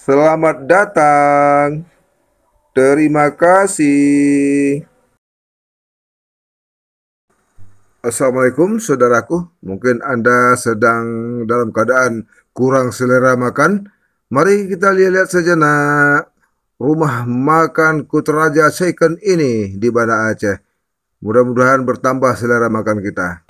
Selamat datang. Terima kasih. Assalamualaikum saudaraku. Mungkin Anda sedang dalam keadaan kurang selera makan. Mari kita lihat-lihat sejenak rumah makan Kuteraja Second ini di Banda Aceh. Mudah-mudahan bertambah selera makan kita.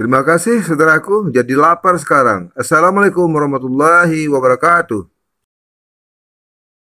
Terima kasih saudaraku, jadi lapar sekarang. Assalamualaikum warahmatullahi wabarakatuh.